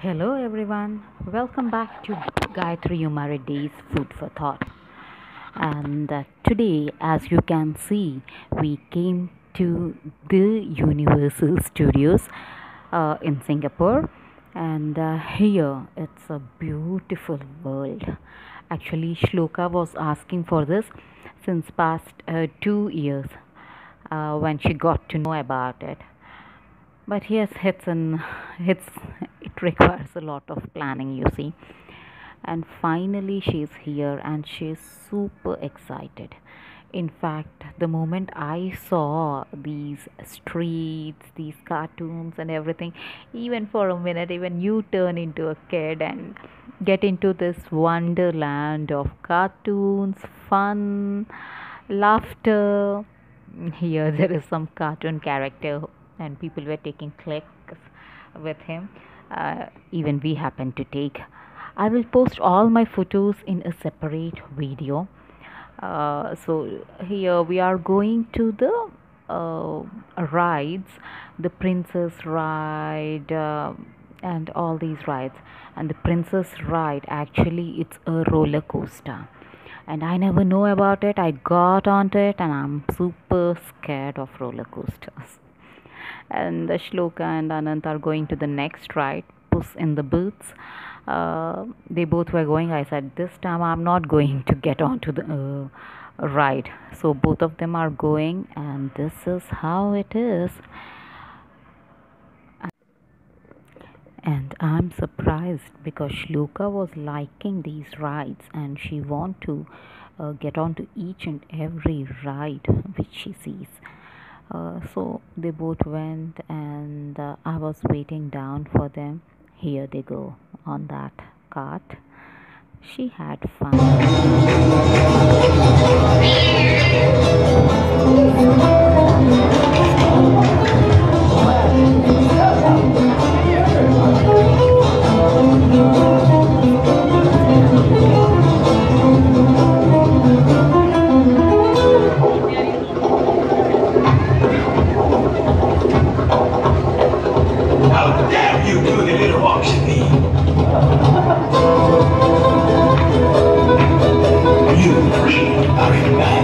Hello everyone, welcome back to Gayathri Umareddy's Food for Thought. And uh, today, as you can see, we came to the Universal Studios uh, in Singapore, and uh, here it's a beautiful world. Actually, Shloka was asking for this since past uh, two years uh, when she got to know about it but yes it's an it's requires a lot of planning you see. And finally she's here and she's super excited. In fact the moment i saw these streets these cartoons and everything even for a minute even you turn into a kid and get into this wonderland of cartoons fun laughter. Here there is some cartoon character and people were taking clicks with him. Uh, even we happen to take. I will post all my photos in a separate video. Uh, so here we are going to the uh, rides, the princess ride, uh, and all these rides. And the princess ride actually it's a roller coaster and I never know about it. I got onto it and I'm super scared of roller coasters and the Shloka and Anant are going to the next ride, Puss in the Boots. Uh, they both were going. I said, This time I'm not going to get onto the uh, ride. So both of them are going, and this is how it is. And I'm surprised because Shloka was liking these rides and she want to uh, get onto each and every ride which she sees. Uh, so they both went and uh, i was waiting down for them. Here they go on that cart. She had fun How dare you the little auction You three are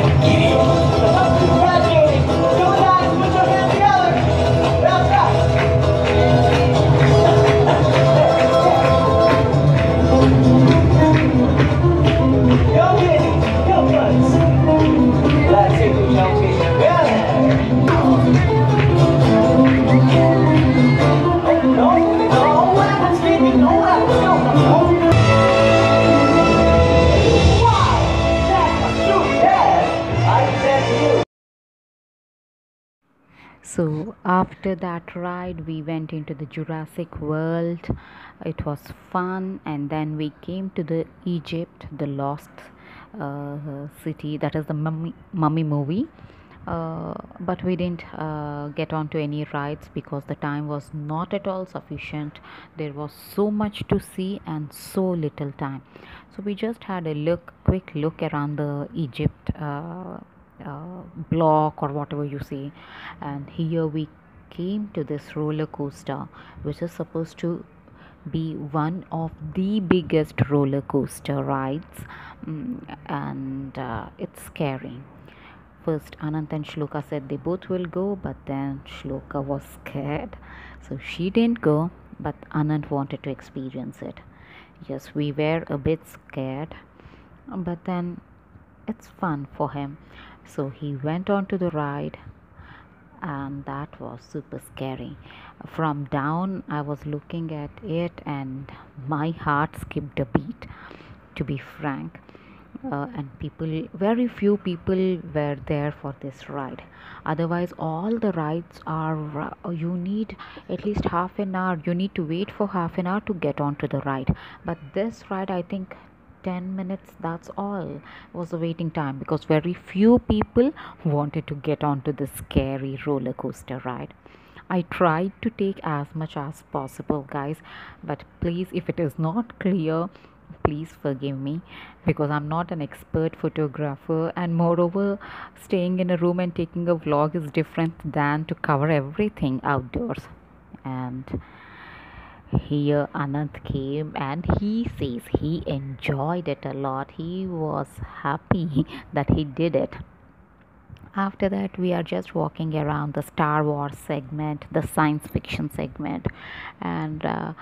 So after that ride, we went into the Jurassic World. It was fun, and then we came to the Egypt, the Lost uh, City. That is the Mummy, mummy movie. Uh, but we didn't uh, get onto any rides because the time was not at all sufficient. There was so much to see and so little time. So we just had a look, quick look around the Egypt uh, block or whatever you see and here we came to this roller coaster which is supposed to be one of the biggest roller coaster rides. Mm, and uh, it's scary. First anant and shloka said they both will go but then shloka was scared. So she didn't go but anant wanted to experience it. Yes we were a bit scared but then it's fun for him. So he went on to the ride and that was super scary. From down i was looking at it and my heart skipped a beat to be frank. Uh, and people very few people were there for this ride. Otherwise all the rides are uh, you need at least half an hour. You need to wait for half an hour to get onto the ride. But this ride i think 10 minutes that's all was the waiting time because very few people wanted to get onto the scary roller coaster ride. I tried to take as much as possible guys but please if it is not clear please forgive me because i'm not an expert photographer and moreover staying in a room and taking a vlog is different than to cover everything outdoors. And here anant came and he says he enjoyed it a lot. He was happy that he did it after that we are just walking around the star wars segment the science fiction segment. And uh,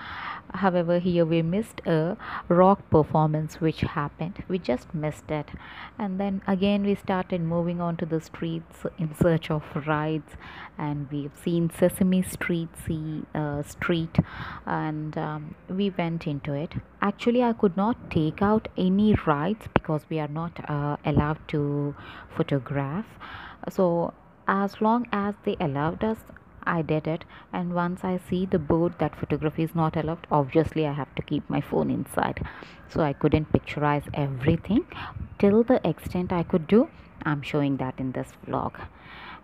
however here we missed a rock performance which happened. We just missed it. And then again we started moving on to the streets in search of rides. And we've seen sesame street see uh, street. And um, we went into it actually i could not take out any rides because we are not uh, allowed to photograph. So as long as they allowed us i did it. And once i see the board that photography is not allowed obviously i have to keep my phone inside. So i couldn't picturize everything. Till the extent i could do i'm showing that in this vlog.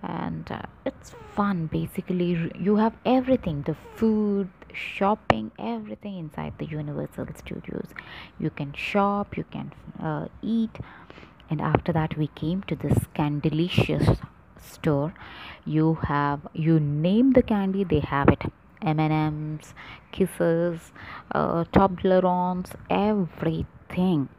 And uh, it's fun. Basically you have everything. The food shopping everything inside the universal studios. You can shop you can uh, eat. And after that we came to this candylicious store. You have you name the candy they have it. M&ms kisses uh, toblerones everything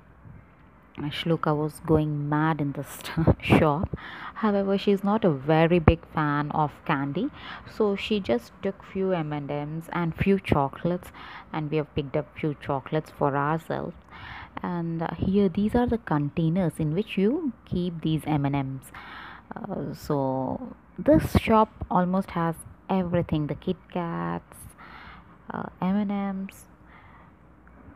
Shloka was going mad in this shop. However, she's not a very big fan of candy, so she just took few M&Ms and few chocolates, and we have picked up few chocolates for ourselves. And uh, here, these are the containers in which you keep these M&Ms. Uh, so this shop almost has everything: the Kit Kats, uh, M&Ms,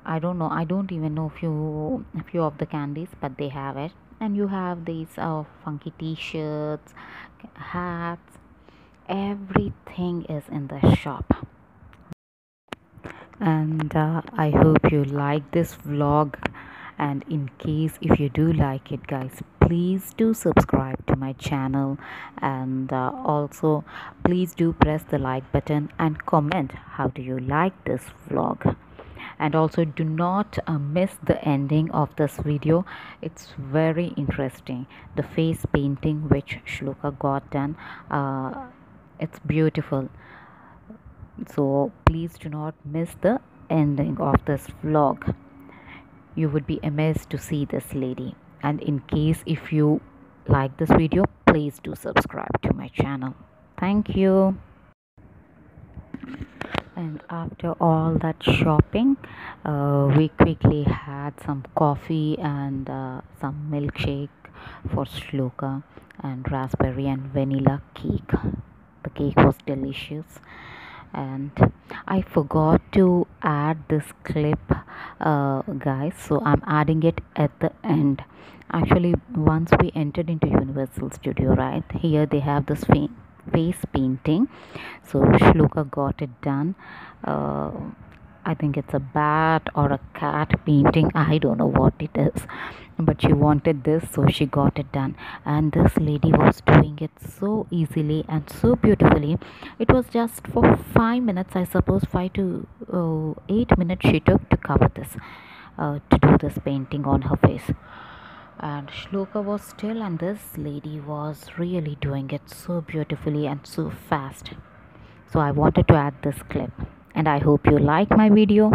I don't know. I don't even know few few of the candies, but they have it. And you have these uh, funky T-shirts, hats. Everything is in the shop. And uh, I hope you like this vlog. And in case if you do like it, guys, please do subscribe to my channel. And uh, also, please do press the like button and comment. How do you like this vlog? And also do not uh, miss the ending of this video. It's very interesting. The face painting which shloka got done uh, it's beautiful. So please do not miss the ending of this vlog. You would be amazed to see this lady. And in case if you like this video please do subscribe to my channel. Thank you and after all that shopping uh, we quickly had some coffee and uh, some milkshake for shloka and raspberry and vanilla cake. The cake was delicious. And i forgot to add this clip uh, guys so i'm adding it at the end. Actually once we entered into universal studio right here they have this fa- face painting. So shloka got it done. Uh, i think it's a bat or a cat painting. I don't know what it is but she wanted this so she got it done. And this lady was doing it so easily and so beautifully. It was just for 5 minutes i suppose 5 to uh, 8 minutes she took to cover this uh, to do this painting on her face and Shloka was still, and this lady was really doing it so beautifully and so fast. So, I wanted to add this clip, and I hope you like my video.